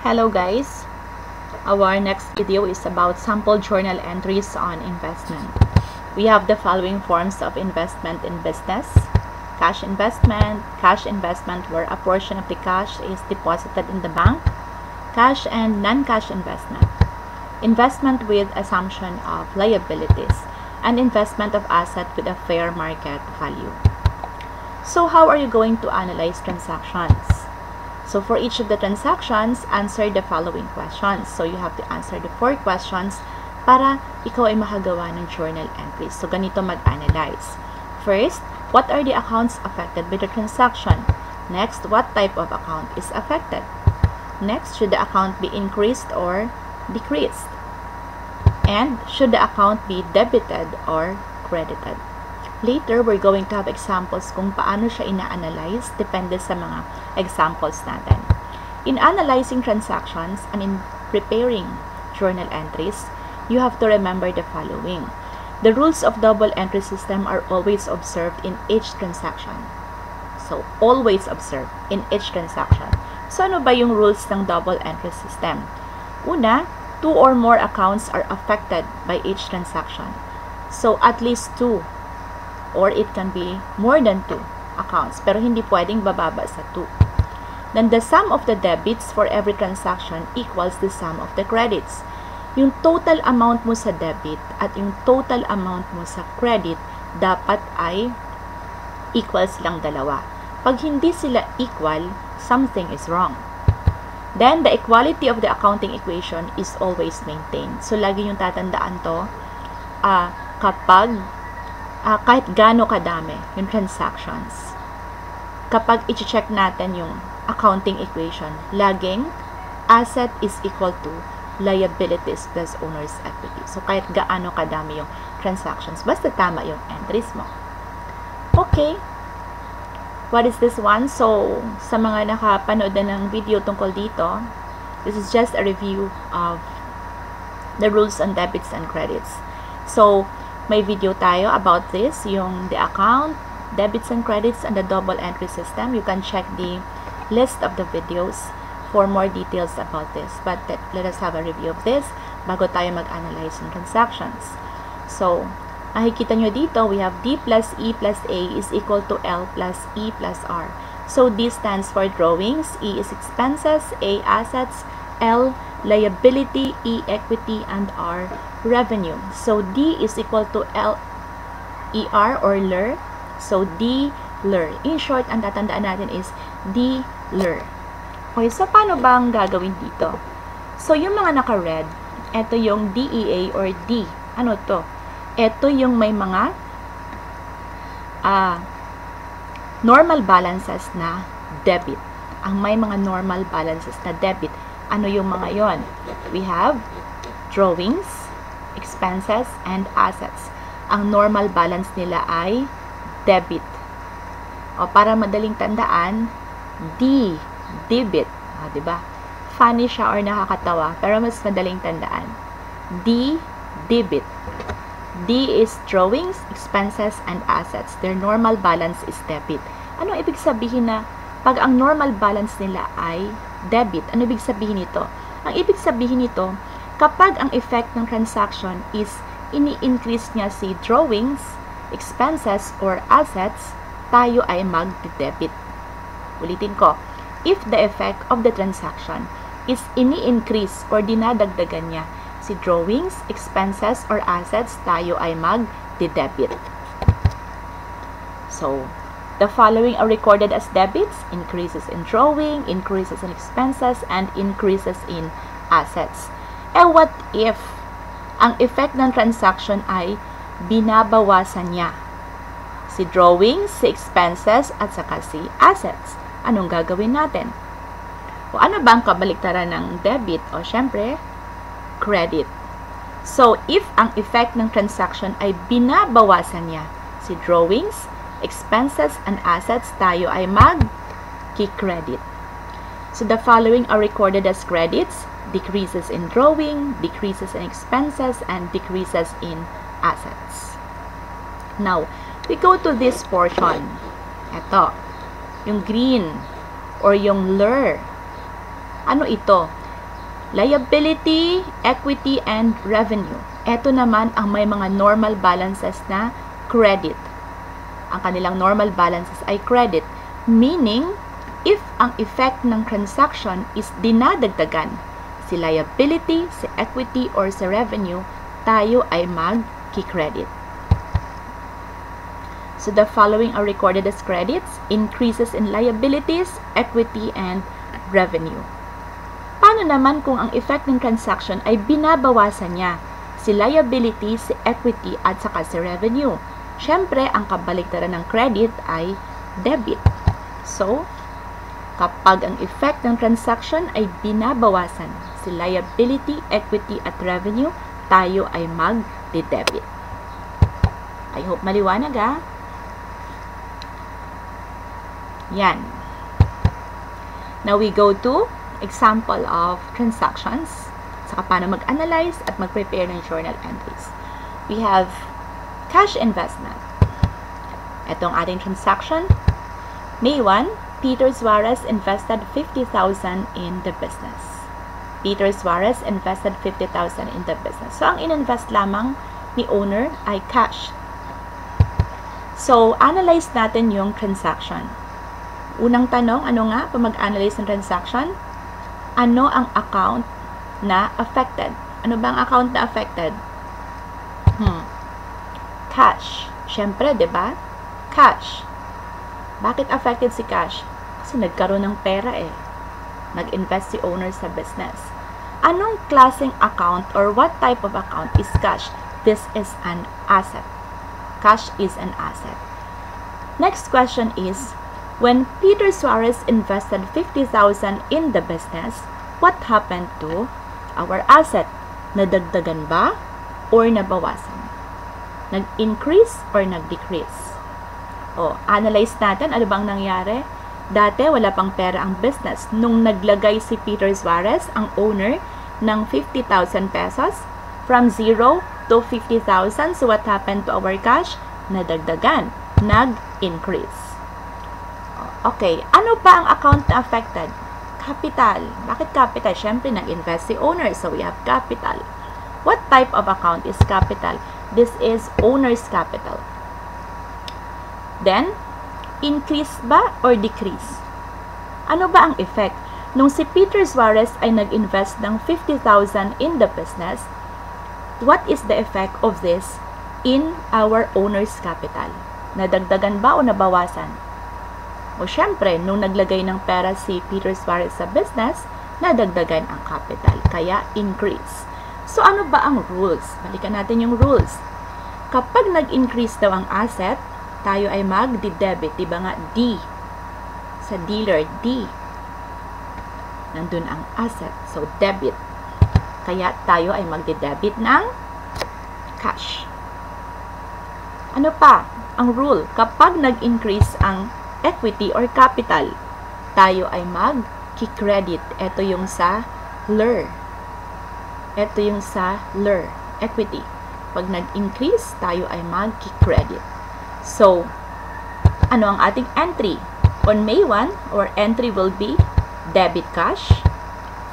Hello guys! Our next video is about sample journal entries on investment. We have the following forms of investment in business. Cash investment, cash investment where a portion of the cash is deposited in the bank, cash and non-cash investment, investment with assumption of liabilities, and investment of asset with a fair market value. So how are you going to analyze transactions? So for each of the transactions, answer the following questions. So you have to answer the four questions para ikaw ay makagawa ng journal entries. So ganito mag-analyze. First, what are the accounts affected by the transaction? Next, what type of account is affected? Next, should the account be increased or decreased? And should the account be debited or credited? Later, we're going to have examples kung paano siya ina-analyze depende sa mga examples natin. In analyzing transactions and in preparing journal entries, you have to remember the following. The rules of double entry system are always observed in each transaction. So, always observed in each transaction. So, ano ba yung rules ng double entry system? Una, two or more accounts are affected by each transaction. So, at least two or it can be more than 2 accounts pero hindi pwedeng bababa sa 2. Then the sum of the debits for every transaction equals the sum of the credits. Yung total amount mo sa debit at yung total amount mo sa credit dapat ay equals lang dalawa. Pag hindi sila equal, something is wrong. Then, the equality of the accounting equation is always maintained. So, lagi yung tatandaan to, uh, kapag uh, kahit gaano kadami yung transactions. Kapag i-check natin yung accounting equation, laging asset is equal to liabilities plus owner's equity. So, kahit gaano kadami yung transactions, basta tama yung entries mo. Okay. What is this one? So, sa mga nakapanood na ng video tungkol dito, this is just a review of the rules on debits and credits. So, may video tayo about this, yung the account, debits and credits, and the double entry system. You can check the list of the videos for more details about this. But let, us have a review of this bago tayo mag-analyze ng transactions. So, makikita nyo dito, we have D plus E plus A is equal to L plus E plus R. So, D stands for drawings, E is expenses, A assets, L liability, E equity, and R revenue. So, D is equal to L ER or LER. So, D LER. In short, ang tatandaan natin is D LER. Okay, so paano ba ang gagawin dito? So, yung mga naka-red, ito yung DEA or D. Ano to? Ito yung may mga uh, normal balances na debit. Ang may mga normal balances na debit. Ano yung mga yon? We have drawings, expenses, and assets. Ang normal balance nila ay debit. O para madaling tandaan, D, debit. O, ba? Funny siya or nakakatawa, pero mas madaling tandaan. D, debit. D is drawings, expenses, and assets. Their normal balance is debit. Ano ibig sabihin na pag ang normal balance nila ay debit? Ano ibig sabihin nito? Ang ibig sabihin nito, Kapag ang effect ng transaction is ini-increase niya si drawings, expenses, or assets, tayo ay mag-debit. Ulitin ko, if the effect of the transaction is ini-increase or dinadagdagan niya si drawings, expenses, or assets, tayo ay mag-debit. So, the following are recorded as debits, increases in drawing, increases in expenses, and increases in assets. Eh what if ang effect ng transaction ay binabawasan niya si drawings, si expenses, at saka si assets. Anong gagawin natin? O ano ba ang kabaliktaran ng debit? O syempre, credit. So, if ang effect ng transaction ay binabawasan niya si drawings, expenses, and assets, tayo ay mag-credit. So, the following are recorded as credits decreases in drawing, decreases in expenses, and decreases in assets. Now, we go to this portion. Ito, yung green or yung lure. Ano ito? Liability, equity, and revenue. Ito naman ang may mga normal balances na credit. Ang kanilang normal balances ay credit. Meaning, if ang effect ng transaction is dinadagdagan si liability, si equity, or si revenue, tayo ay mag-credit. So the following are recorded as credits, increases in liabilities, equity, and revenue. Paano naman kung ang effect ng transaction ay binabawasan niya si liability, si equity, at saka si revenue? Siyempre, ang kabaliktaran ng credit ay debit. So, kapag ang effect ng transaction ay binabawasan si liability, equity, at revenue, tayo ay mag-debit. I hope maliwanag ah. Yan. Now we go to example of transactions, saka paano mag-analyze at mag-prepare ng journal entries. We have cash investment. Ito ang ating transaction. May 1, Peter Suarez invested 50,000 in the business. Peter Suarez invested 50,000 in the business. So, ang in-invest lamang ni owner ay cash. So, analyze natin yung transaction. Unang tanong, ano nga pa mag-analyze ng transaction? ano ang account na affected. Ano ba ang account na affected? Hmm. Cash. Siyempre, ba? Cash. Bakit affected si cash? Kasi nagkaroon ng pera eh. Nag-invest si owner sa business. Anong klaseng account or what type of account is cash? This is an asset. Cash is an asset. Next question is, When Peter Suarez invested 50,000 in the business, what happened to our asset? Nadagdagan ba or nabawasan? Nag-increase or nag-decrease? O, analyze natin ano bang nangyari. Dati, wala pang pera ang business. Nung naglagay si Peter Suarez, ang owner, ng 50,000 pesos, from 0 to 50,000, so what happened to our cash? Nadagdagan. Nag-increase. Okay, ano pa ang account na affected? Capital. Bakit capital? Siyempre, nag-invest si owner, so we have capital. What type of account is capital? This is owner's capital. Then, increase ba or decrease? Ano ba ang effect? Nung si Peter Suarez ay nag-invest ng 50,000 in the business, what is the effect of this in our owner's capital? Nadagdagan ba o nabawasan? O syempre, nung naglagay ng pera si Peter Suarez sa business, nadagdagan ang capital, kaya increase. So ano ba ang rules? Balikan natin yung rules. Kapag nag-increase daw ang asset, tayo ay mag-debit. Diba nga, D. Sa dealer, D. Nandun ang asset. So, debit. Kaya tayo ay mag-debit ng cash. Ano pa? Ang rule, kapag nag-increase ang equity or capital, tayo ay mag-credit. Ito yung sa LER. Ito yung sa LER, equity. Pag nag-increase, tayo ay mag-credit. So, ano ang ating entry? On May 1, our entry will be debit cash,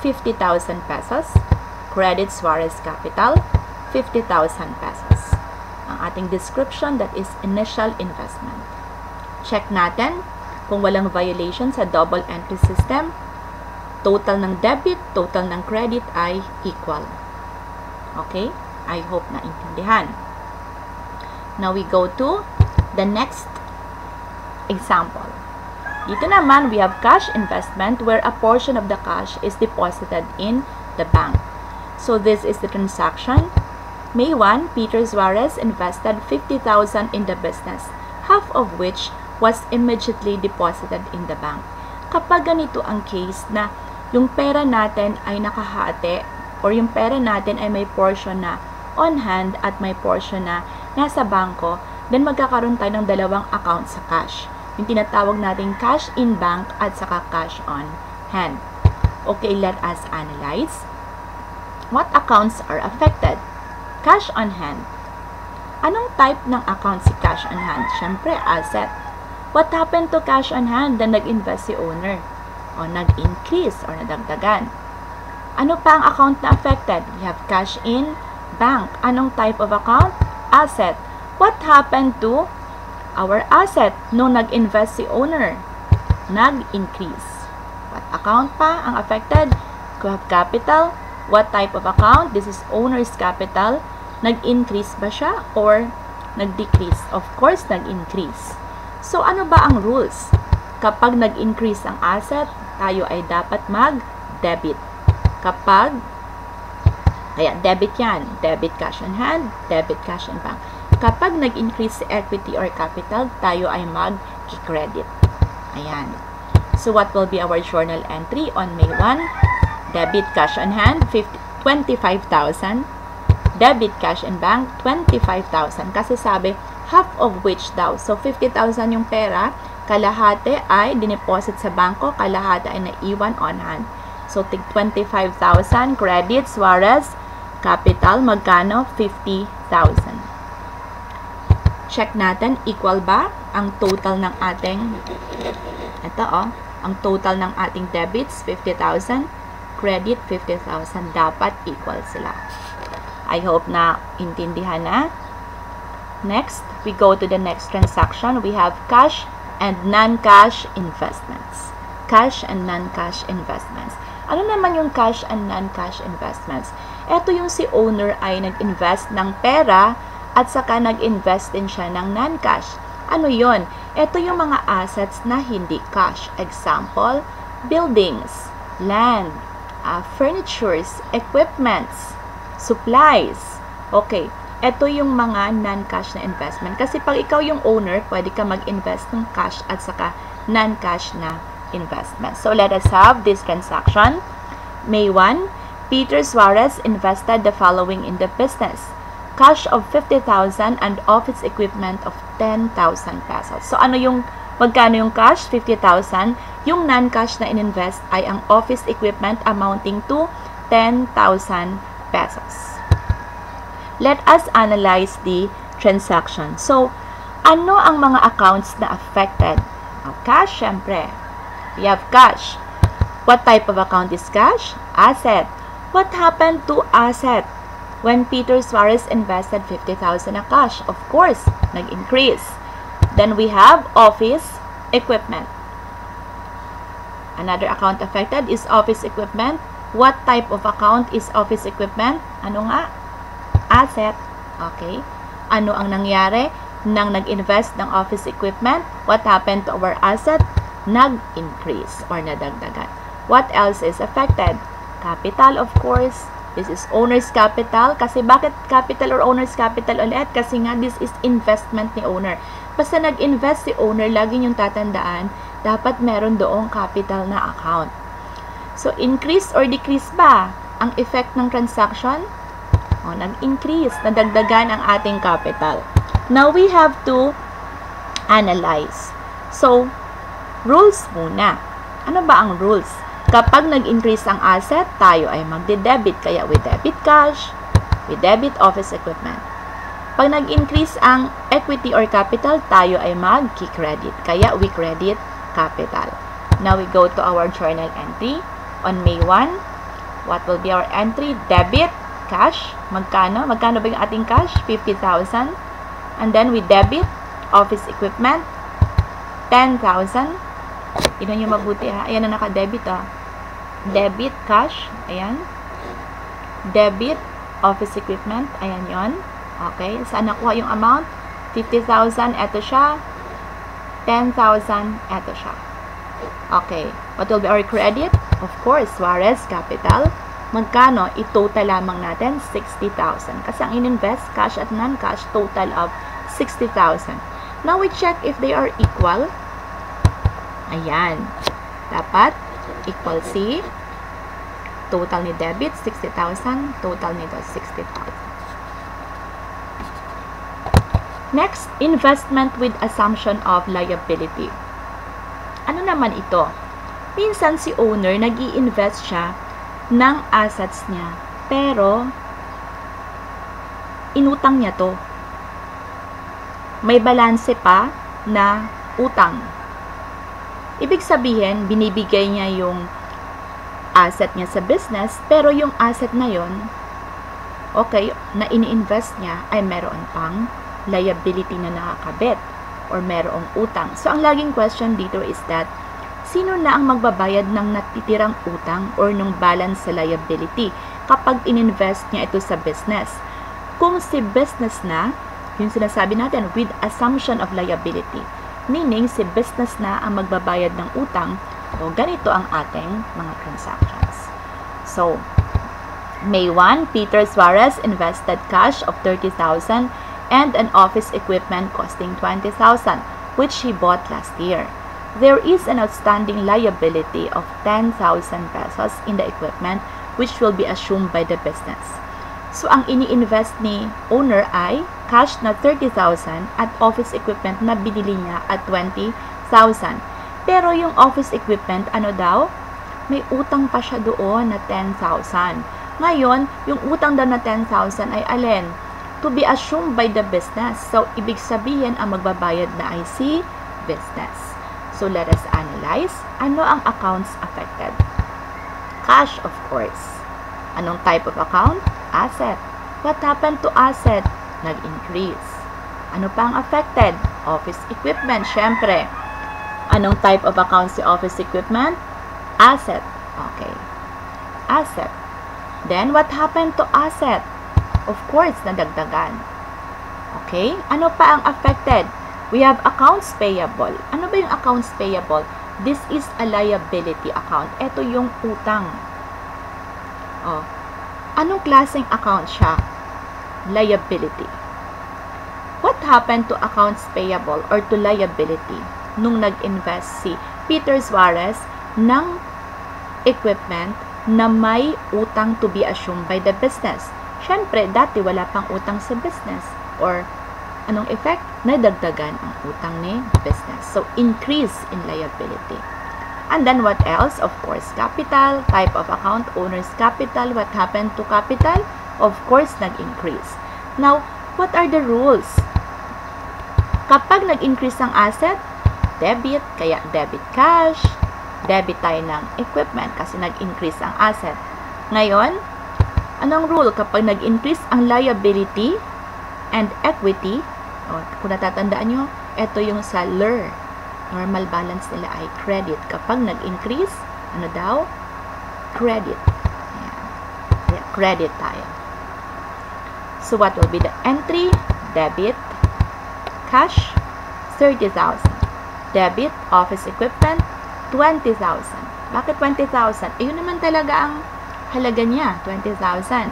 50,000 pesos, credit Suarez Capital, 50,000 pesos. Ang ating description, that is initial investment. Check natin kung walang violation sa double entry system. Total ng debit, total ng credit ay equal. Okay? I hope na intindihan. Now we go to the next example. Dito naman, we have cash investment where a portion of the cash is deposited in the bank. So this is the transaction. May 1, Peter Suarez invested 50,000 in the business, half of which was immediately deposited in the bank. Kapag ganito ang case na yung pera natin ay nakahati or yung pera natin ay may portion na on hand at may portion na nasa bangko, then magkakaroon tayo ng dalawang account sa cash. Yung tinatawag nating cash in bank at saka cash on hand. Okay, let us analyze. What accounts are affected? Cash on hand. Anong type ng account si cash on hand? Siyempre, asset. What happened to cash on hand na nag-invest si owner? O nag-increase or nadagdagan? Ano pa ang account na affected? We have cash in bank. Anong type of account? Asset. What happened to our asset nung nag-invest si owner? Nag-increase. What account pa ang affected? We have capital. What type of account? This is owner's capital. Nag-increase ba siya or nag-decrease? Of course, nag-increase. So, ano ba ang rules? Kapag nag-increase ang asset, tayo ay dapat mag-debit. Kapag, kaya debit yan, debit cash in hand, debit cash in bank. Kapag nag-increase equity or capital, tayo ay mag-credit. Ayan. So, what will be our journal entry on May 1? Debit cash on hand, 25,000. Debit cash in bank, 25,000. Kasi sabi, half of which daw. So, 50,000 yung pera, kalahati ay dineposit sa bangko, kalahati ay naiwan on hand. So, tig 25,000 credit, Suarez, capital, magkano? 50,000. Check natin, equal ba ang total ng ating, ito oh, ang total ng ating debits, 50,000, credit, 50,000. Dapat equal sila. I hope na intindihan na. Next, we go to the next transaction. We have cash and non-cash investments. Cash and non-cash investments. Ano naman yung cash and non-cash investments? Ito yung si owner ay nag-invest ng pera at saka nag-invest din siya ng non-cash. Ano yon? Ito yung mga assets na hindi cash. Example, buildings, land, uh, furnitures, equipments, supplies. Okay, ito yung mga non-cash na investment. Kasi pag ikaw yung owner, pwede ka mag-invest ng cash at saka non-cash na investment. So, let us have this transaction. May 1, Peter Suarez invested the following in the business. Cash of 50,000 and office equipment of 10,000 pesos. So, ano yung, magkano yung cash? 50,000. Yung non-cash na in-invest ay ang office equipment amounting to 10,000 pesos. Let us analyze the transaction. So, ano ang mga accounts na affected? Oh, cash, syempre. We have cash. What type of account is cash? Asset. What happened to asset? When Peter Suarez invested 50,000 na cash, of course, nag-increase. Then we have office equipment. Another account affected is office equipment. What type of account is office equipment? Ano nga? Asset. Okay. Ano ang nangyari nang nag-invest ng office equipment? What happened to our asset? Nag-increase or nadagdagan. What else is affected? Capital, of course. This is owner's capital. Kasi bakit capital or owner's capital ulit? Kasi nga this is investment ni owner. Basta nag-invest si owner, lagi yung tatandaan, dapat meron doong capital na account. So, increase or decrease ba ang effect ng transaction? O, nag-increase, nadagdagan ang ating capital. Now, we have to analyze. So, rules muna. Ano ba ang rules? Kapag nag-increase ang asset, tayo ay magde-debit. Kaya we debit cash, we debit office equipment. Pag nag-increase ang equity or capital, tayo ay mag-credit. Kaya we credit capital. Now we go to our journal entry. On May 1, what will be our entry? Debit, cash. Magkano? Magkano ba yung ating cash? 50,000. And then we debit office equipment, 10,000. Inan nyo mabuti ha. Ayan na naka-debit ha. Debit, cash. Ayan. Debit, office equipment. Ayan yon. Okay. Saan nakuha yung amount? 50,000. Ito siya. 10,000. Ito siya. Okay. What will be our credit? Of course, Suarez Capital. Magkano? I-total lamang natin 60,000. Kasi ang in-invest, cash at non-cash, total of 60,000. Now, we check if they are equal. Ayan. Dapat equal si total ni debit 60,000, total nito 60,000. Next, investment with assumption of liability. Ano naman ito? Minsan si owner nag invest siya ng assets niya, pero inutang niya to. May balanse pa na utang Ibig sabihin, binibigay niya yung asset niya sa business, pero yung asset na yon, okay, na ini-invest niya ay meron pang liability na nakakabit or merong utang. So, ang laging question dito is that, sino na ang magbabayad ng natitirang utang or ng balance sa liability kapag ininvest niya ito sa business? Kung si business na, yung sinasabi natin, with assumption of liability, meaning si business na ang magbabayad ng utang, o ganito ang ating mga transactions. So, May 1, Peter Suarez invested cash of 30,000 and an office equipment costing 20,000, which he bought last year. There is an outstanding liability of 10,000 pesos in the equipment which will be assumed by the business. So, ang ini-invest ni owner ay cash na 30,000 at office equipment na binili niya at 20,000. Pero yung office equipment, ano daw? May utang pa siya doon na 10,000. Ngayon, yung utang daw na 10,000 ay alin? To be assumed by the business. So, ibig sabihin, ang magbabayad na ay si business. So, let us analyze. Ano ang accounts affected? Cash, of course. Anong type of account? Asset. What happened to asset? Nag-increase. Ano pa ang affected? Office equipment, syempre. Anong type of account si office equipment? Asset. Okay. Asset. Then, what happened to asset? Of course, nadagdagan. Okay? Ano pa ang affected? We have accounts payable. Ano ba yung accounts payable? This is a liability account. Ito yung utang Oh. Anong klaseng account siya? Liability. What happened to accounts payable or to liability nung nag-invest si Peter Suarez ng equipment na may utang to be assumed by the business? Siyempre, dati wala pang utang sa business or anong effect? Nadagdagan ang utang ni business. So, increase in liability. And then what else? Of course, capital, type of account, owner's capital. What happened to capital? Of course, nag-increase. Now, what are the rules? Kapag nag-increase ang asset, debit, kaya debit cash, debit tayo ng equipment kasi nag-increase ang asset. Ngayon, anong rule? Kapag nag-increase ang liability and equity, o, kung natatandaan nyo, ito yung sa LER, normal balance nila ay credit. Kapag nag-increase, ano daw? Credit. Ayan. Credit tayo. So, what will be the entry? Debit. Cash, 30,000. Debit, office equipment, 20,000. Bakit 20,000? Eh, yun naman talaga ang halaga niya, 20,000.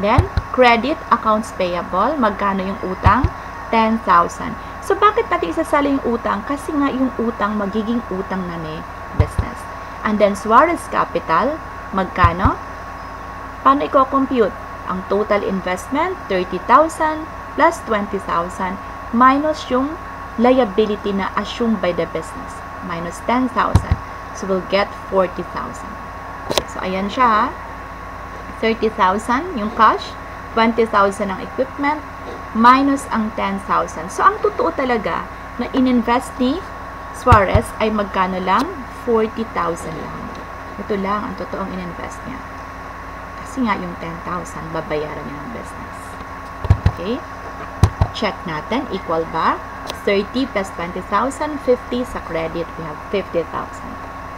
Then, credit, accounts payable, magkano yung utang? 10,000. So, bakit natin isasali yung utang? Kasi nga yung utang, magiging utang na ni business. And then, Suarez Capital, magkano? Paano i-compute? Ang total investment, 30,000 plus 20,000 minus yung liability na assumed by the business. Minus 10,000. So, we'll get 40,000. So, ayan siya ha. 30,000 yung cash, 20,000 ang equipment, minus ang 10,000. So, ang totoo talaga na ininvest ni Suarez ay magkano lang? 40,000 lang. Ito lang ang totoong ininvest niya. Kasi nga yung 10,000 babayaran niya ng business. Okay? Check natin. Equal ba? 30 plus 20,000, 50 sa credit. We have 50,000.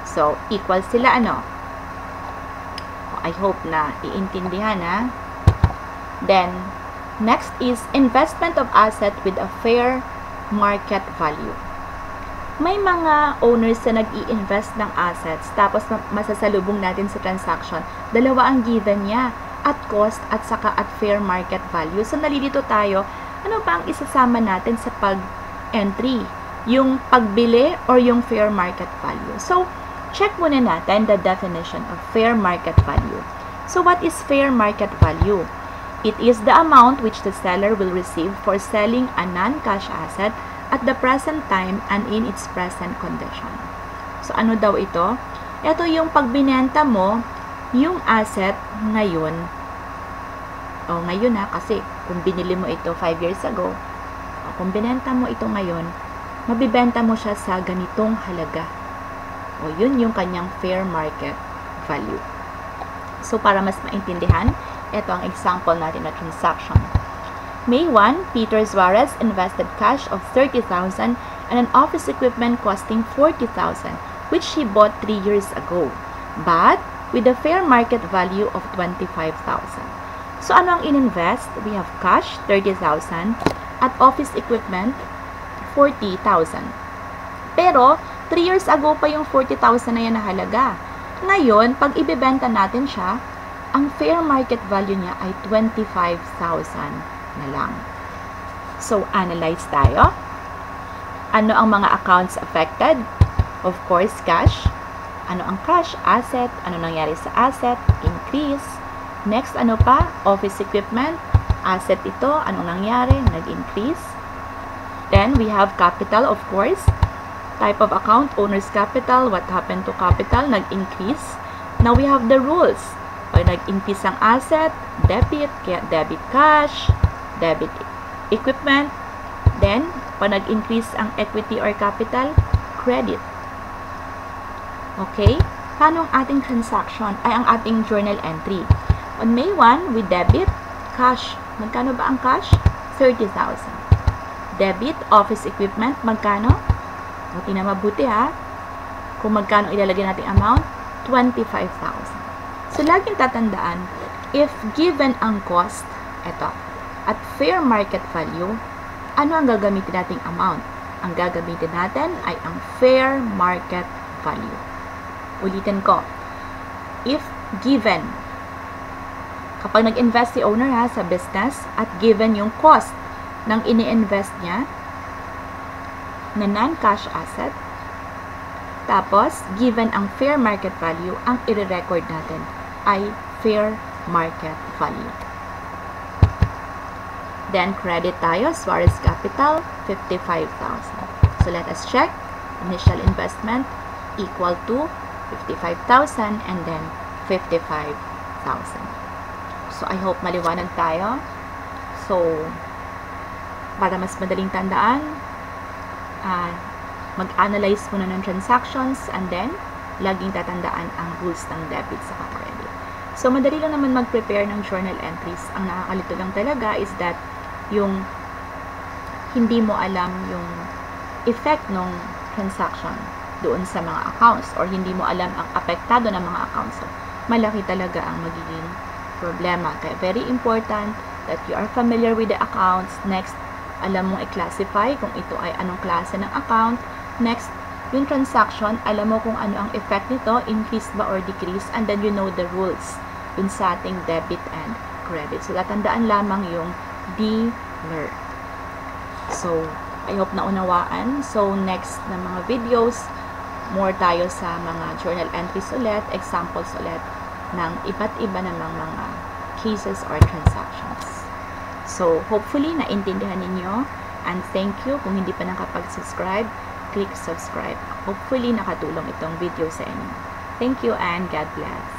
So, equal sila ano? I hope na iintindihan ha. Then, Next is investment of asset with a fair market value. May mga owners na nag-i-invest ng assets tapos masasalubong natin sa transaction. Dalawa ang given niya at cost at saka at fair market value. So nalilito tayo, ano ba ang isasama natin sa pag-entry? Yung pagbili or yung fair market value? So, check muna natin the definition of fair market value. So, what is fair market value? It is the amount which the seller will receive for selling a non-cash asset at the present time and in its present condition. So, ano daw ito? Ito yung pagbinenta mo, yung asset ngayon, o ngayon ha, kasi kung binili mo ito 5 years ago, o kung binenta mo ito ngayon, mabibenta mo siya sa ganitong halaga. O yun yung kanyang fair market value. So, para mas maintindihan, ito ang example natin na transaction. May 1, Peter Suarez invested cash of 30,000 and an office equipment costing 40,000, which he bought 3 years ago, but with a fair market value of 25,000. So, ano ang ininvest? We have cash, 30,000, at office equipment, 40,000. Pero, 3 years ago pa yung 40,000 na yan na halaga. Ngayon, pag ibebenta natin siya, ang fair market value niya ay 25,000 na lang. So, analyze tayo. Ano ang mga accounts affected? Of course, cash. Ano ang cash? Asset. Ano nangyari sa asset? Increase. Next, ano pa? Office equipment. Asset ito. Anong nangyari? Nag-increase. Then, we have capital, of course. Type of account, owner's capital. What happened to capital? Nag-increase. Now, we have the rules. Pag nag-increase ang asset, debit, kaya debit cash, debit equipment. Then, pag nag-increase ang equity or capital, credit. Okay? Paano ang ating transaction? Ay, ang ating journal entry. On May 1, we debit cash. Magkano ba ang cash? 30,000. Debit office equipment, magkano? Buti na mabuti ha. Kung magkano ilalagay natin amount? 25,000. So, laging tatandaan, if given ang cost, eto, at fair market value, ano ang gagamitin nating amount? Ang gagamitin natin ay ang fair market value. Ulitin ko. If given, kapag nag-invest si owner ha, sa business at given yung cost ng ini-invest niya na non-cash asset, tapos, given ang fair market value, ang i-record natin ay fair market value. Then, credit tayo, Suarez Capital, 55,000. So, let us check. Initial investment equal to 55,000 and then 55,000. So, I hope maliwanag tayo. So, para mas madaling tandaan, uh, mag-analyze muna ng transactions and then, laging tatandaan ang rules ng debit sa. So, madali lang naman mag-prepare ng journal entries. Ang nakakalito lang talaga is that yung hindi mo alam yung effect ng transaction doon sa mga accounts or hindi mo alam ang apektado ng mga accounts. So, malaki talaga ang magiging problema. Kaya very important that you are familiar with the accounts. Next, alam mong i-classify kung ito ay anong klase ng account. Next, yung transaction, alam mo kung ano ang effect nito, increase ba or decrease, and then you know the rules dun sa ating debit and credit. So, tatandaan lamang yung dealer. So, I hope na unawaan. So, next na mga videos, more tayo sa mga journal entries ulit, examples ulit ng iba't iba namang mga cases or transactions. So, hopefully, naintindihan ninyo. And thank you. Kung hindi pa nakapag-subscribe, click subscribe. Hopefully, nakatulong itong video sa inyo. Thank you and God bless.